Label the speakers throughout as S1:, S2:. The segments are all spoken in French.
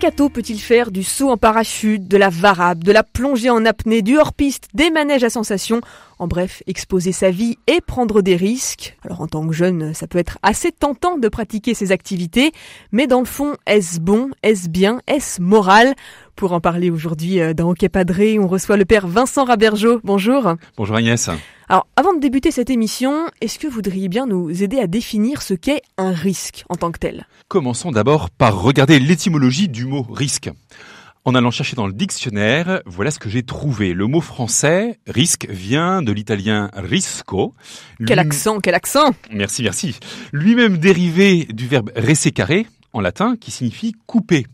S1: Nakato peut-il faire du saut en parachute, de la varable, de la plongée en apnée, du hors-piste, des manèges à sensations? En bref, exposer sa vie et prendre des risques. Alors en tant que jeune, ça peut être assez tentant de pratiquer ces activités, mais dans le fond, est-ce bon, est-ce bien, est-ce moral? Pour en parler aujourd'hui euh, dans Hockey Padré, on reçoit le père Vincent Rabergeau. Bonjour.
S2: Bonjour Agnès.
S1: Alors, avant de débuter cette émission, est-ce que vous voudriez bien nous aider à définir ce qu'est un risque en tant que tel?
S2: Commençons d'abord par regarder l'étymologie du mot risque. En allant chercher dans le dictionnaire, voilà ce que j'ai trouvé. Le mot français risque vient de l'italien risco.
S1: Quel accent, quel accent
S2: Merci, merci. Lui-même dérivé du verbe rececare en latin qui signifie couper.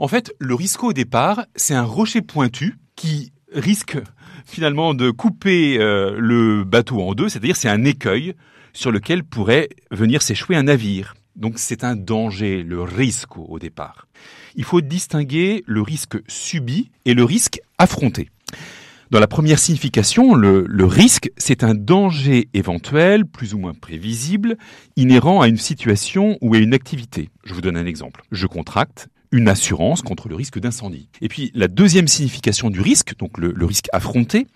S2: En fait, le risco au départ, c'est un rocher pointu qui risque finalement de couper euh, le bateau en deux, c'est-à-dire c'est un écueil sur lequel pourrait venir s'échouer un navire. Donc c'est un danger, le risque au départ. Il faut distinguer le risque subi et le risque affronté. Dans la première signification, le, risque, c'est un danger éventuel, plus ou moins prévisible, inhérent à une situation ou à une activité. Je vous donne un exemple. Je contracte une assurance contre le risque d'incendie. Et puis la deuxième signification du risque, donc le risque affronté,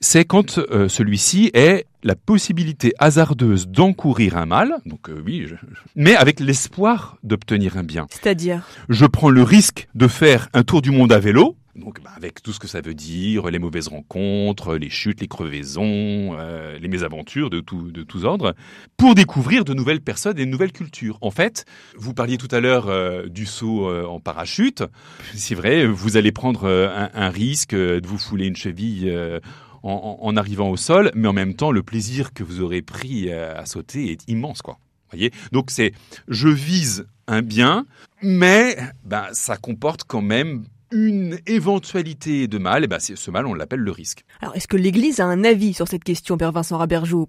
S2: c'est quand euh, celui-ci est la possibilité hasardeuse d'encourir un mal, donc euh, oui, mais avec l'espoir d'obtenir un bien.
S1: C'est-à-dire?
S2: Je prends le risque de faire un tour du monde à vélo, donc bah, avec tout ce que ça veut dire, les mauvaises rencontres, les chutes, les crevaisons, euh, les mésaventures de, tout, de tous ordres, pour découvrir de nouvelles personnes et de nouvelles cultures. En fait, vous parliez tout à l'heure du saut en parachute. C'est vrai, vous allez prendre un, risque de vous fouler une cheville en, arrivant au sol, mais en même temps, le plaisir que vous aurez pris à, sauter est immense, quoi. Voyez? Donc c'est, je vise un bien, mais ben, ça comporte quand même une éventualité de mal, et ben, ce mal, on l'appelle le risque.
S1: Alors, est-ce que l'Église a un avis sur cette question, Père Vincent Rabergeau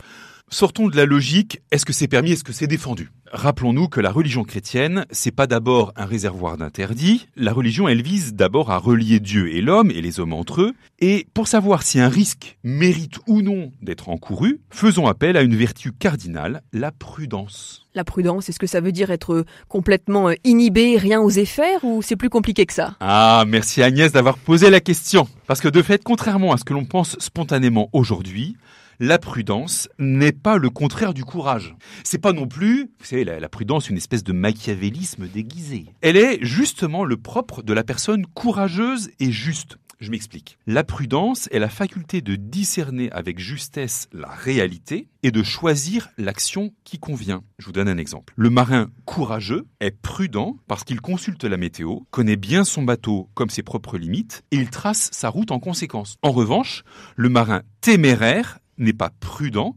S2: Sortons de la logique, est-ce que c'est permis, est-ce que c'est défendu? Rappelons-nous que la religion chrétienne, c'est pas d'abord un réservoir d'interdits. La religion, elle vise d'abord à relier Dieu et l'homme et les hommes entre eux. Et pour savoir si un risque mérite ou non d'être encouru, faisons appel à une vertu cardinale, la prudence.
S1: La prudence, est-ce que ça veut dire être complètement euh, inhibé, rien oser faire, ou c'est plus compliqué que ça?
S2: Ah, merci Agnès d'avoir posé la question. Parce que de fait, contrairement à ce que l'on pense spontanément aujourd'hui, la prudence n'est pas le contraire du courage. C'est pas non plus, vous savez, la, prudence, une espèce de machiavélisme déguisé. Elle est justement le propre de la personne courageuse et juste. Je m'explique. La prudence est la faculté de discerner avec justesse la réalité et de choisir l'action qui convient. Je vous donne un exemple. Le marin courageux est prudent parce qu'il consulte la météo, connaît bien son bateau comme ses propres limites et il trace sa route en conséquence. En revanche, le marin téméraire n'est pas prudent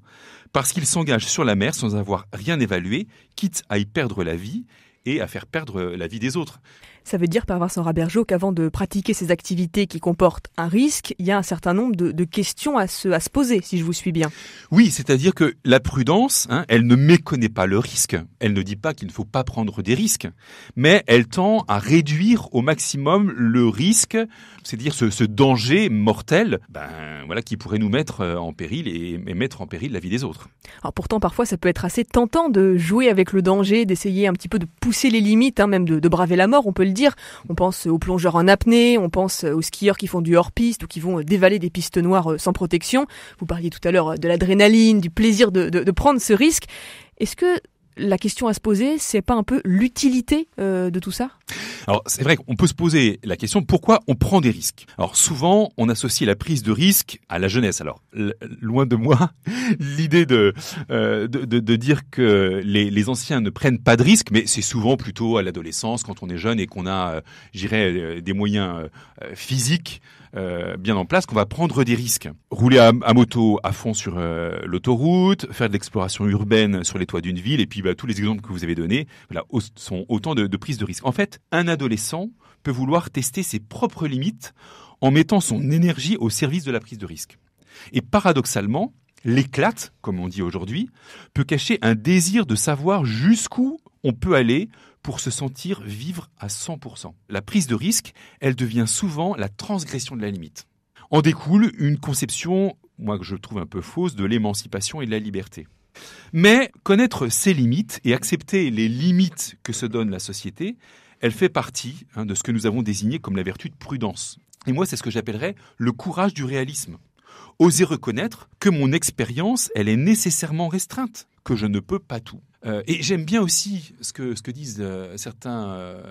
S2: parce qu'il s'engage sur la mer sans avoir rien évalué, quitte à y perdre la vie et à faire perdre la vie des autres.
S1: Ça veut dire, par Vincent Rabergeau, qu'avant de pratiquer ces activités qui comportent un risque, il y a un certain nombre de, questions à se, à se, poser, si je vous suis bien.
S2: Oui, c'est-à-dire que la prudence, hein, elle ne méconnaît pas le risque. Elle ne dit pas qu'il ne faut pas prendre des risques, mais elle tend à réduire au maximum le risque, c'est-à-dire ce, danger mortel, ben voilà, qui pourrait nous mettre euh, en péril et, mettre en péril la vie des autres.
S1: Alors pourtant, parfois, ça peut être assez tentant de jouer avec le danger, d'essayer un petit peu de pousser les limites, hein, même de, braver la mort, on peut le dire. On pense aux plongeurs en apnée, on pense aux skieurs qui font du hors-piste ou qui vont dévaler des pistes noires euh, sans protection. Vous parliez tout à l'heure euh, de l'adrénaline, du plaisir de, prendre ce risque. Est-ce que la question à se poser, c'est pas un peu l'utilité euh, de tout ça?
S2: Alors c'est vrai qu'on peut se poser la question pourquoi on prend des risques? Alors souvent on associe la prise de risque à la jeunesse. Alors loin de moi l'idée de, euh, de, de, dire que les, les, anciens ne prennent pas de risques, mais c'est souvent plutôt à l'adolescence quand on est jeune et qu'on a, euh, j'irais, des moyens physiques euh, bien en place qu'on va prendre des risques. Rouler à, moto à fond sur euh, l'autoroute, faire de l'exploration urbaine sur les toits d'une ville, et puis bah, tous les exemples que vous avez donnés voilà, sont autant de, de prises de risques. En fait, un adolescent peut vouloir tester ses propres limites en mettant son énergie au service de la prise de risque. Et paradoxalement, l'éclate, comme on dit aujourd'hui, peut cacher un désir de savoir jusqu'où on peut aller pour se sentir vivre à 100%. La prise de risque, elle devient souvent la transgression de la limite. En découle une conception, moi que je trouve un peu fausse, de l'émancipation et de la liberté. Mais connaître ses limites et accepter les limites que se donne la société, elle fait partie hein, de ce que nous avons désigné comme la vertu de prudence. Et moi, c'est ce que j'appellerais le courage du réalisme. Oser reconnaître que mon expérience, elle est nécessairement restreinte, que je ne peux pas tout. Euh, et j'aime bien aussi ce que, disent euh, certains euh,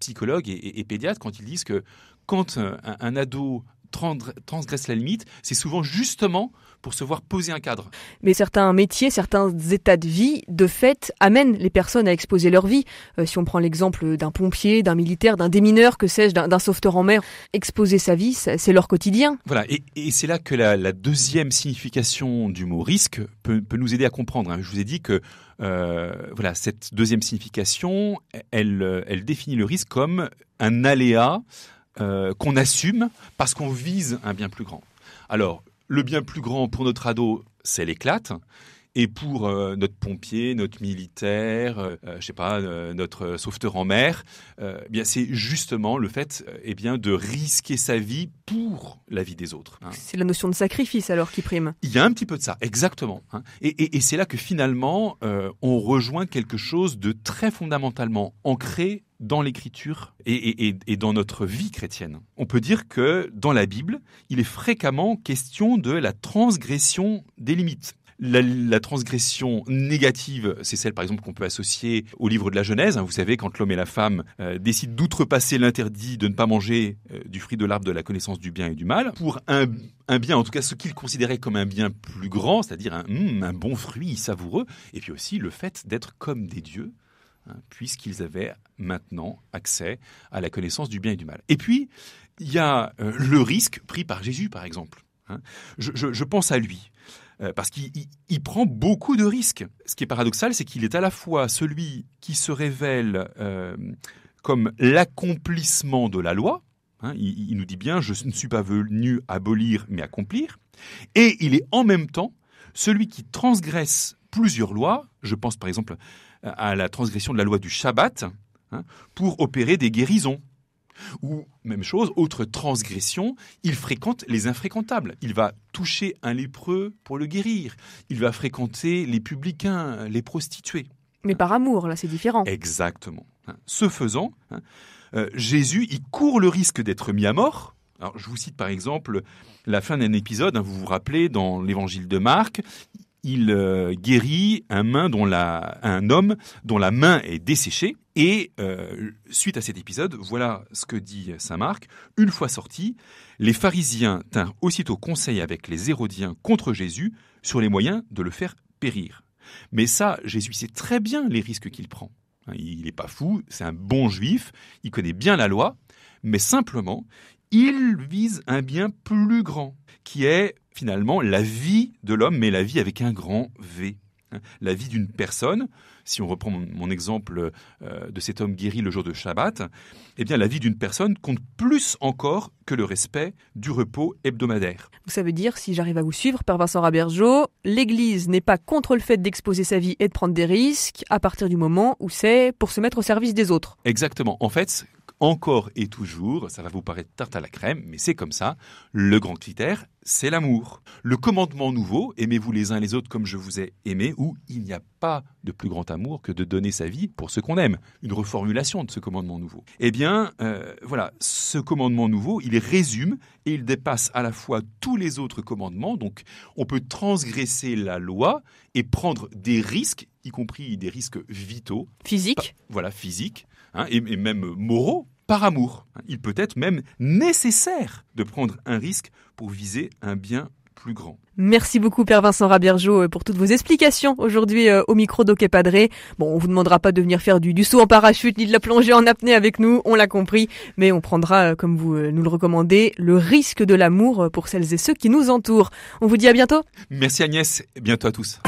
S2: psychologues et, pédiatres quand ils disent que quand un, un ado transgresse la limite, c'est souvent justement pour se voir poser un cadre.
S1: Mais certains métiers, certains états de vie, de fait, amènent les personnes à exposer leur vie. Euh, si on prend l'exemple d'un pompier, d'un militaire, d'un démineur, que sais-je, d'un sauveteur en mer, exposer sa vie, c'est leur quotidien.
S2: Voilà, et, c'est là que la, deuxième signification du mot risque peut, nous aider à comprendre. Hein. Je vous ai dit que euh, voilà, cette deuxième signification, elle, elle définit le risque comme un aléa euh, qu'on assume parce qu'on vise un bien plus grand. Alors, le bien plus grand pour notre ado, c'est l'éclate. Et pour euh, notre pompier, notre militaire, euh, je sais pas, notre sauveteur en mer, eh bien c'est justement le fait, eh bien, de risquer sa vie pour la vie des autres.
S1: Hein. C'est la notion de sacrifice alors qui prime.
S2: Il y a un petit peu de ça, exactement. Hein. Et, et c'est là que finalement, on rejoint quelque chose de très fondamentalement ancré dans l'écriture et, dans notre vie chrétienne. On peut dire que dans la Bible, il est fréquemment question de la transgression des limites. La, transgression négative, c'est celle par exemple qu'on peut associer au livre de la Genèse. Hein. Vous savez, quand l'homme et la femme euh, décident d'outrepasser l'interdit de ne pas manger euh, du fruit de l'arbre de la connaissance du bien et du mal, pour un, bien, en tout cas ce qu'ils considéraient comme un bien plus grand, c'est-à-dire un, hmm, bon fruit savoureux, et puis aussi le fait d'être comme des dieux, Hein, puisqu'ils avaient maintenant accès à la connaissance du bien et du mal. Et puis, il y a euh, le risque pris par Jésus, par exemple. Hein. Je, pense à lui, euh, parce qu'il prend beaucoup de risques. Ce qui est paradoxal, c'est qu'il est à la fois celui qui se révèle euh, comme l'accomplissement de la loi, hein. il, nous dit bien, je ne suis pas venu abolir, mais accomplir, et il est en même temps celui qui transgresse plusieurs lois, je pense par exemple à la transgression de la loi du Shabbat hein, pour opérer des guérisons. Ou, même chose, autre transgression, il fréquente les infréquentables. Il va toucher un lépreux pour le guérir. Il va fréquenter les publicains, les prostituées.
S1: Mais par amour, là, c'est différent.
S2: Exactement. Hein. Ce faisant, hein, euh, Jésus, il court le risque d'être mis à mort. Alors, je vous cite par exemple la fin d'un épisode, vous vous rappelez, dans l'évangile de Marc, il euh, guérit un, homme dont la main est desséchée. Et euh, suite à cet épisode, voilà ce que dit Saint Marc. Une fois sorti, les pharisiens tinrent aussitôt conseil avec les Hérodiens contre Jésus sur les moyens de le faire périr. Mais ça, Jésus sait très bien les risques qu'il prend. Hein, il n'est pas fou, c'est un bon juif, il connaît bien la loi, mais simplement, il vise un bien plus grand, qui est finalement la vie de l'homme, mais la vie avec un grand V. Hein. La vie d'une personne, si on reprend mon, exemple euh, de cet homme guéri le jour de Shabbat, eh bien la vie d'une personne compte plus encore que le respect du repos hebdomadaire.
S1: Ça veut dire, si j'arrive à vous suivre, Père Vincent Rabergeau, l'Église n'est pas contre le fait d'exposer sa vie et de prendre des risques à partir du moment où c'est pour se mettre au service des autres.
S2: Exactement. En fait, encore et toujours, ça va vous paraître tarte à la crème, mais c'est comme ça, le grand critère, c'est l'amour. Le commandement nouveau, aimez-vous les uns les autres comme je vous ai aimé, où il n'y a pas de plus grand amour que de donner sa vie pour ce qu'on aime. Une reformulation de ce commandement nouveau. Eh bien, euh, voilà, ce commandement nouveau, il résume et il dépasse à la fois tous les autres commandements. Donc, on peut transgresser la loi et prendre des risques, y compris des risques vitaux.
S1: Physiques.
S2: Voilà, physiques Hein, et, même moraux par amour. Il peut être même nécessaire de prendre un risque pour viser un bien plus grand.
S1: Merci beaucoup Père Vincent Rabiergeau euh, pour toutes vos explications aujourd'hui euh, au micro d'Oké Padré. Bon, on vous demandera pas de venir faire du, du, saut en parachute ni de la plongée en apnée avec nous, on l'a compris, mais on prendra, euh, comme vous nous le recommandez, le risque de l'amour pour celles et ceux qui nous entourent. On vous dit à bientôt.
S2: Merci Agnès, et bientôt à tous.